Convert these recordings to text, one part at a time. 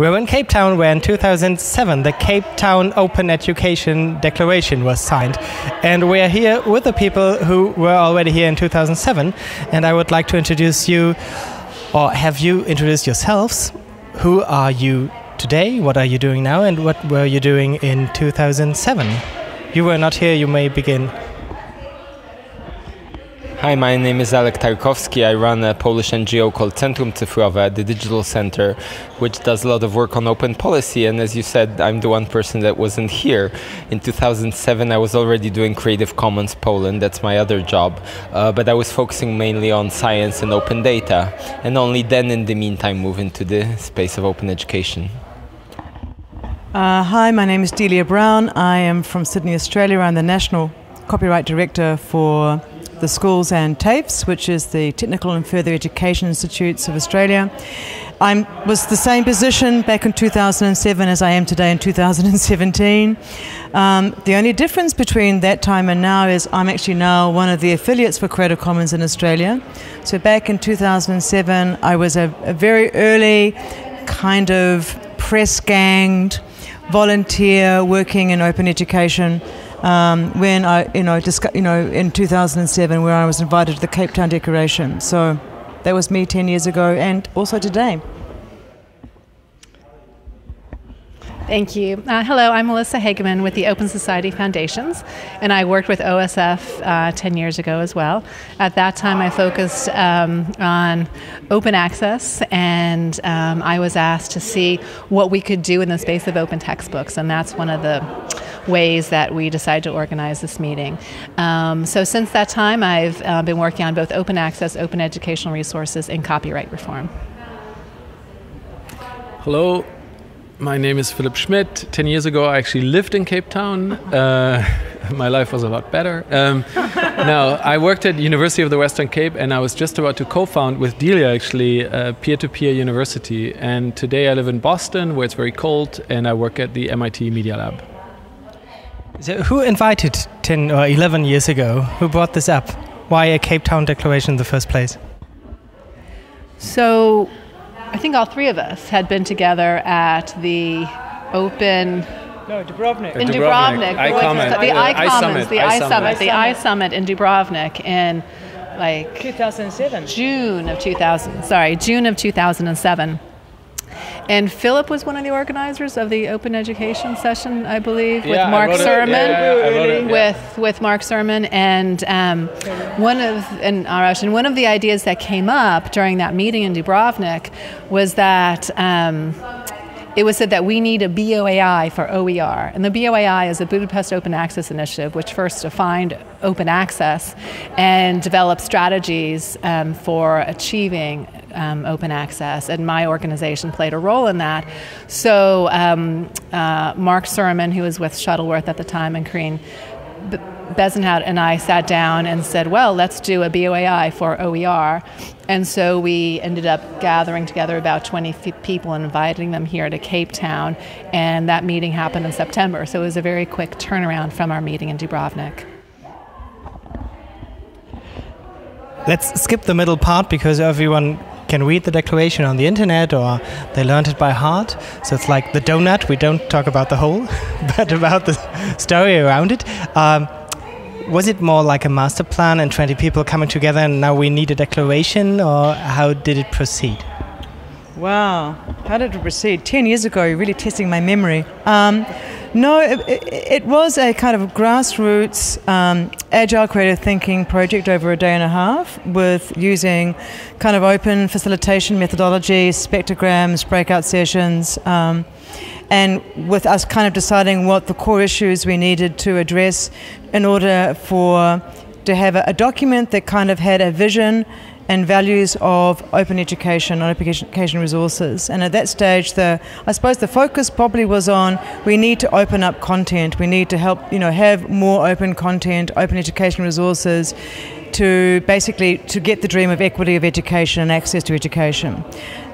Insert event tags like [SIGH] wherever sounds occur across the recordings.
We're in Cape Town where in 2007 the Cape Town Open Education Declaration was signed. And we are here with the people who were already here in 2007. And I would like to introduce you, or have you introduced yourselves? Who are you today? What are you doing now? And what were you doing in 2007? You were not here, you may begin. Hi, my name is Alek Tarkowski. I run a Polish NGO called Centrum Cyfrowe, the digital center, which does a lot of work on open policy. And as you said, I'm the one person that wasn't here. In 2007, I was already doing Creative Commons Poland. That's my other job. Uh, but I was focusing mainly on science and open data. And only then, in the meantime, move into the space of open education. Uh, hi, my name is Delia Browne. I am from Sydney, Australia. I'm the National Copyright Director for the Schools and TAFEs, which is the Technical and Further Education Institutes of Australia. I was the same position back in 2007 as I am today in 2017. Um, the only difference between that time and now is I'm actually now one of the affiliates for Creative Commons in Australia. So back in 2007, I was a, a very early kind of press ganged volunteer working in open education um, when I, you know, discuss, you know, in 2007, where I was invited to the Cape Town Decoration. So that was me 10 years ago, and also today. Thank you. Uh, hello, I'm Melissa Hagemann with the Open Society Foundations, and I worked with OSF uh, 10 years ago as well. At that time, I focused um, on open access, and um, I was asked to see what we could do in the space of open textbooks, and that's one of the ways that we decided to organize this meeting. Um, so since that time, I've uh, been working on both open access, open educational resources, and copyright reform. Hello, my name is Philipp Schmidt. Ten years ago, I actually lived in Cape Town. Uh, [LAUGHS] my life was a lot better. Um, [LAUGHS] now, I worked at University of the Western Cape, and I was just about to co-found with Delia actually a peer-to-peer university. And today, I live in Boston, where it's very cold, and I work at the MIT Media Lab. So who invited 10 or 11 years ago? Who brought this up? Why a Cape Town Declaration in the first place? So, I think all three of us had been together at the open. No, Dubrovnik. In Dubrovnik. Dubrovnik. I-Commons. The I-Summit. The I-Summit. I-Summit. The I-Summit in Dubrovnik in like 2007. June of 2000. Sorry, June of 2007. And Philipp was one of the organizers of the open education session, I believe, with Yeah, I Mark. Surman. Yeah, yeah, it, yeah. With with Mark Surman, and um, one of and Arash, and one of the ideas that came up during that meeting in Dubrovnik was that. Um, it was said that we need a BOAI for OER. And the BOAI is a Budapest Open Access Initiative, which first defined open access and developed strategies um, for achieving um, open access. And my organization played a role in that. So um, uh, Mark Surman, who was with Shuttleworth at the time, and Karine B- Bezuidenhout and I sat down and said, well, let's do a BOAI for OER. And so we ended up gathering together about 20 f- people and inviting them here to Cape Town. And that meeting happened in September. So it was a very quick turnaround from our meeting in Dubrovnik. Let's skip the middle part because everyone can read the declaration on the internet or they learned it by heart. So it's like the donut. We don't talk about the whole, [LAUGHS] but about the story around it. Um, was it more like a master plan and 20 people coming together and now we need a declaration or how did it proceed? Wow, how did it proceed? Ten years ago, you're really testing my memory. Um, no, it, it, was a kind of grassroots um, agile creative thinking project over a day and a half with using kind of open facilitation methodologies, spectrograms, breakout sessions, um, and with us kind of deciding what the core issues we needed to address in order for to have a, a document that kind of had a vision and values of open education, open education resources. And at that stage, the I suppose the focus probably was on we need to open up content. We need to help you know have more open content, open education resources, to basically to get the dream of equity of education and access to education.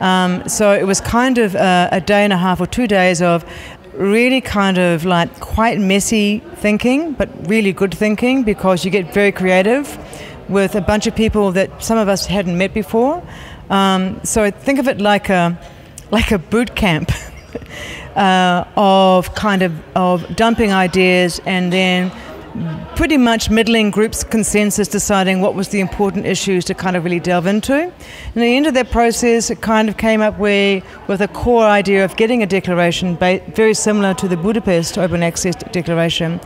Um, so it was kind of a, a day and a half or two days of really kind of like quite messy thinking, but really good thinking because you get very creative with a bunch of people that some of us hadn't met before. Um, so think of it like a like a boot camp. [LAUGHS] uh, of kind of of dumping ideas and then pretty much middling groups consensus deciding what was the important issues to kind of really delve into. And at the end of that process, it kind of came up with, with a core idea of getting a declaration very similar to the Budapest Open Access Declaration.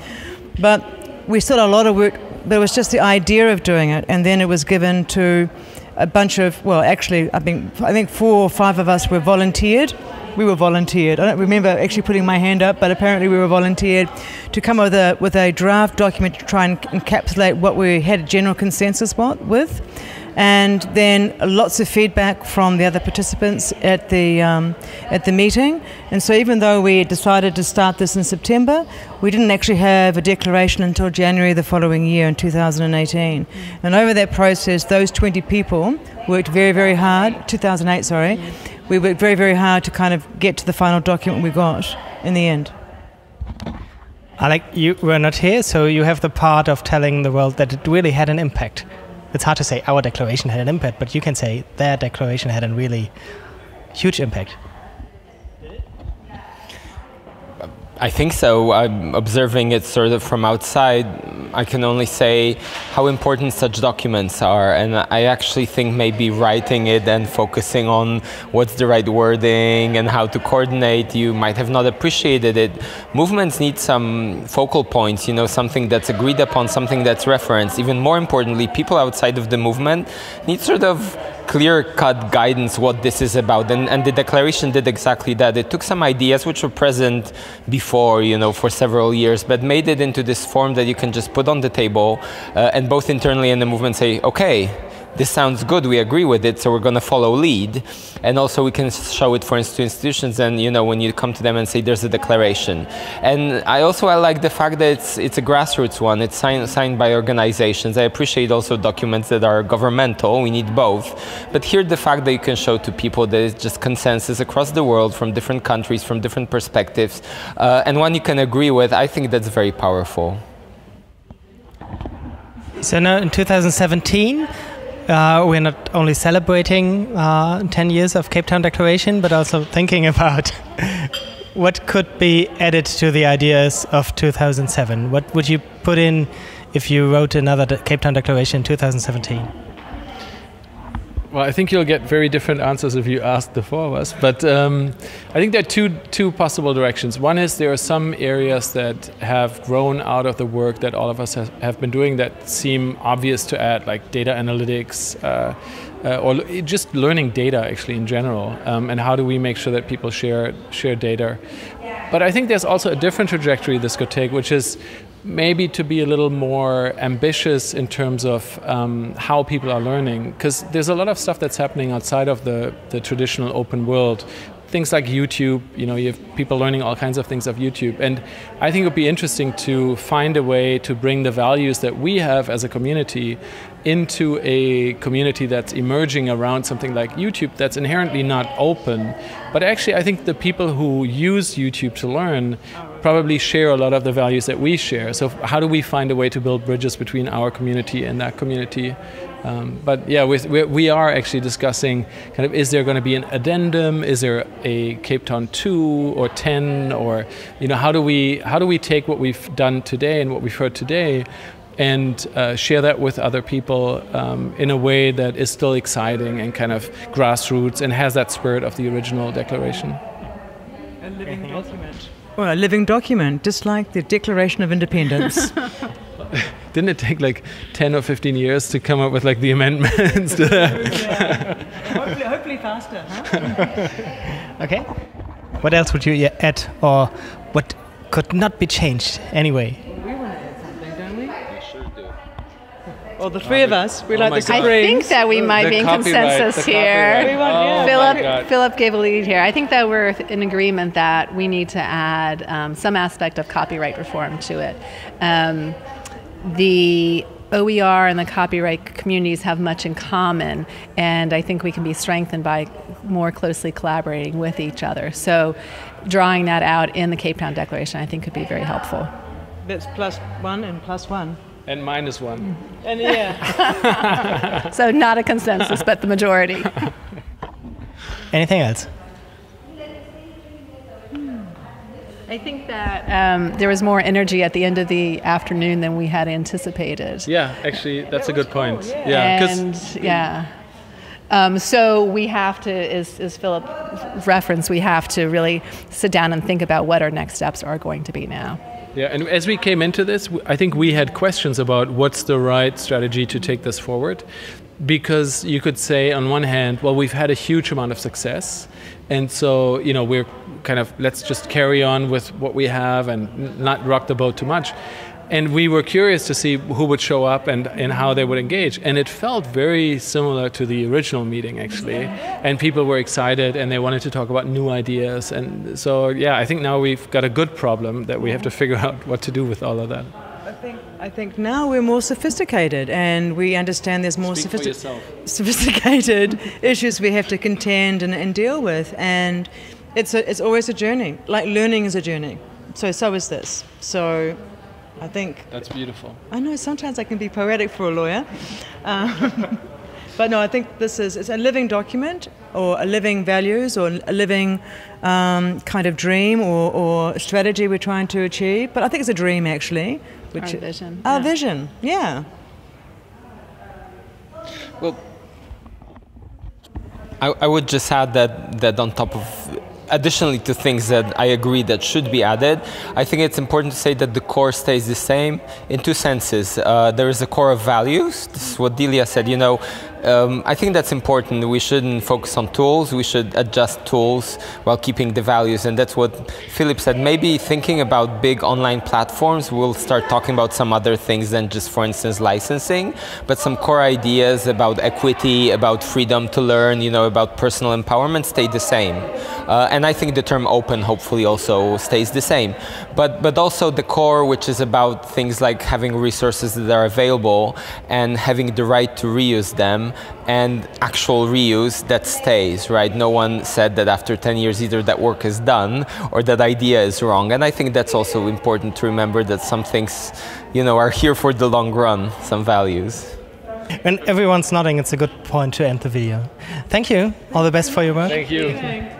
But we still had a lot of work, but it was just the idea of doing it. And then it was given to a bunch of, well, actually, I think, I think four or five of us were volunteered we were volunteered. I don't remember actually putting my hand up, but apparently we were volunteered to come with a, with a draft document to try and encapsulate what we had a general consensus with. And then lots of feedback from the other participants at the, um, at the meeting. And so, even though we decided to start this in September, we didn't actually have a declaration until January the following year in 2018. And over that process, those 20 people worked very, very hard, 2008, sorry, we worked very, very hard to kind of get to the final document we got in the end. Alek, you were not here, so you have the part of telling the world that it really had an impact. It's hard to say our declaration had an impact, but you can say their declaration had a really huge impact. I think so. I'm observing it sort of from outside. I can only say how important such documents are, and I actually think maybe writing it and focusing on what's the right wording and how to coordinate, you might have not appreciated it. Movements need some focal points, you know, something that's agreed upon, something that's referenced. Even more importantly, people outside of the movement need sort of clear cut guidance what this is about. And, and the declaration did exactly that. It took some ideas which were present before, you know, for several years, but made it into this form that you can just put on the table uh, and both internally in the movement say, okay, this sounds good, we agree with it, so we're going to follow lead. And also we can show it, for instance, to institutions and, you know, when you come to them and say there's a declaration. And I also I like the fact that it's, it's a grassroots one, it's signed, signed by organizations. I appreciate also documents that are governmental, we need both. But here the fact that you can show to people that it's just consensus across the world from different countries, from different perspectives, uh, and one you can agree with, I think that's very powerful. So now in 2017, uh, we're not only celebrating uh, 10 years of Cape Town Declaration, but also thinking [LAUGHS] about what could be added to the ideas of 2007. What would you put in if you wrote another Cape Town Declaration in 2017? Well, I think you'll get very different answers if you ask the four of us. But um, I think there are two two possible directions. One is there are some areas that have grown out of the work that all of us have, have been doing that seem obvious to add, like data analytics. Uh, uh, or just learning data actually in general, um, and how do we make sure that people share share data? But I think there's also a different trajectory this could take, which is maybe to be a little more ambitious in terms of um, how people are learning. Because there's a lot of stuff that's happening outside of the, the traditional open world things like youtube you know you have people learning all kinds of things of youtube and i think it would be interesting to find a way to bring the values that we have as a community into a community that's emerging around something like youtube that's inherently not open but actually i think the people who use youtube to learn probably share a lot of the values that we share. So how do we find a way to build bridges between our community and that community? Um, but yeah, we, we are actually discussing kind of is there going to be an addendum? Is there a Cape Town two or ten? Or you know how do we how do we take what we've done today and what we've heard today? And uh, share that with other people um, in a way that is still exciting and kind of grassroots and has that spirit of the original declaration. A living document. Well, a living document, just like the Declaration of Independence. [LAUGHS] Didn't it take like 10 or 15 years to come up with like the amendments [LAUGHS] to that? hopefully, hopefully faster. Huh? [LAUGHS] okay. What else would you add or what could not be changed anyway? We want to add something, don't we? We sure do. Well, the three of us, we oh like the I think that we might be in consensus here. Oh Philipp, Philipp gave a lead here. I think that we're in agreement that we need to add um, some aspect of copyright reform to it. Um, the OER and the copyright communities have much in common, and I think we can be strengthened by more closely collaborating with each other. So, drawing that out in the Cape Town Declaration, I think, could be very helpful. That's plus one and plus one. And minus one. And yeah. [LAUGHS] so not a consensus, but the majority. [LAUGHS] Anything else? I think that um, there was more energy at the end of the afternoon than we had anticipated. Yeah, actually, that's a good point. Yeah, 'cause- and yeah. Um, so we have to, as, as Philipp referenced, we have to really sit down and think about what our next steps are going to be now. Yeah, and as we came into this, I think we had questions about what's the right strategy to take this forward. Because you could say, on one hand, well, we've had a huge amount of success, and so you know we're kind of let's just carry on with what we have and not rock the boat too much. And we were curious to see who would show up and, and how they would engage. And it felt very similar to the original meeting, actually. And people were excited and they wanted to talk about new ideas. And so, yeah, I think now we've got a good problem that we have to figure out what to do with all of that. I think, I think now we're more sophisticated and we understand there's more Speak sophisti- [LAUGHS] sophisticated issues we have to contend and, and deal with. And it's, a, it's always a journey. Like learning is a journey. So, so is this. So I think That's beautiful. I know sometimes I can be poetic for a lawyer. Um, [LAUGHS] but no, I think this is it's a living document or a living values or a living um, kind of dream or, or strategy we're trying to achieve. But I think it's a dream actually. Which Our vision, Our yeah. vision, yeah. Well, I, I would just add that that on top of additionally to things that I agree that should be added, I think it's important to say that the core stays the same in two senses. Uh, there is a core of values. This is what Delia said. You know, um, I think that's important. We shouldn't focus on tools. We should adjust tools while keeping the values, and that's what Philipp said. Maybe thinking about big online platforms, we'll start talking about some other things than just, for instance, licensing, but some core ideas about equity, about freedom to learn, you know, about personal empowerment stay the same. Uh, and I think the term open hopefully also stays the same. But, but also the core, which is about things like having resources that are available and having the right to reuse them and actual reuse that stays, right? No one said that after 10 years either that work is done or that idea is wrong. And I think that's also important to remember that some things, you know, are here for the long run, some values. When everyone's nodding, it's a good point to end the video. Thank you. All the best for your work. Thank you.